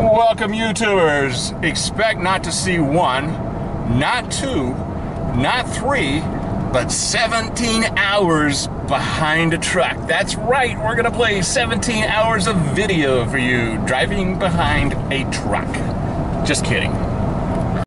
Welcome, YouTubers. Expect not to see one, not two, not three, but 17 hours behind a truck. That's right, we're gonna play 17 hours of video for you driving behind a truck. Just kidding.